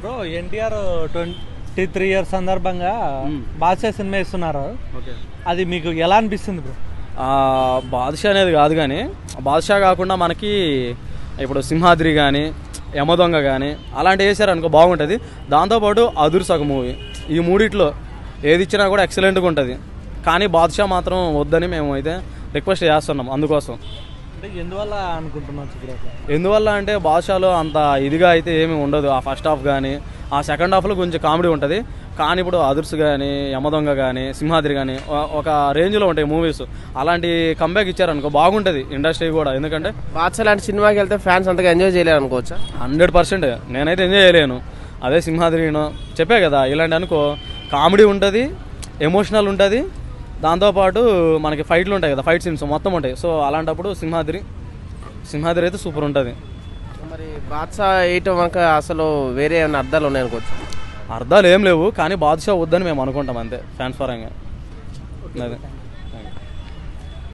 Bro NTR twenty three years సందర్భంగా Badshah cinema ఇస్తున్నారు okay. అది మీకు ఎలా అనిపిస్తుంది బ్రో బాదుషా అనేది కాదు కానీ బాదుషా కాకుండా మనకి ఇప్పుడు సింహాద్రి కానీ యమదొంగ కానీ అలాంటివి వేసారనుకో బాగుంటుంది. దాంతోపాటు అదుర్స్ ఒక మూవీ. ఈ మూడిట్లో ఏది ఇచ్చినా కూడా ఎక్సలెంట్గా ఉంటుంది. కానీ బాదుషా మాత్రం వద్దని మేము అయితే రిక్వెస్ట్ చేస్తున్నాం అందుకోసం. ఎందువల్ల అనుకుంటున్నాను బ్రో ఎందువల్ల అంటే బాదుషాలో అంత ఇదిగా అయితే ఏమీ ఉండదు. ఆ ఫస్ట్ హాఫ్ కానీ ఆ సెకండ్ హాఫ్లో కొంచెం కామెడీ ఉంటుంది. కానీ ఇప్పుడు అదుర్స్ కానీ యమదొంగ కానీ సింహాద్రి కానీ ఒక రేంజ్లో ఉంటాయి మూవీస్ అలాంటి కంబ్యాక్ ఇచ్చారనుకో బాగుంటుంది ఇండస్ట్రీ కూడా. ఎందుకంటే బాద్షా లాంటి సినిమాకి వెళ్తే ఫ్యాన్స్ అంతగా ఎంజాయ్ చేయలేరు అనుకోవచ్చా? హండ్రెడ్ పర్సెంట్ నేనైతే ఎంజాయ్ చేయలేను. అదే సింహాద్రిను చెప్పే కదా ఇలాంటి అనుకో కామెడీ ఉంటుంది ఎమోషనల్ ఉంటుంది దాంతోపాటు మనకి ఫైట్లు ఉంటాయి కదా ఫైట్ సీన్స్ మొత్తం ఉంటాయి. సో అలాంటప్పుడు సింహాద్రి సింహాద్రి అయితే సూపర్ ఉంటుంది. మరి బాద్షా వేయటం వరకు అసలు వేరే ఏమైనా అర్థాలు ఉన్నాయనుకోవచ్చు అర్థాలు ఏం లేవు కానీ బాదుషా వద్దని మేము అనుకుంటాం అంతే ఫ్యాన్స్ పరంగా. అదే.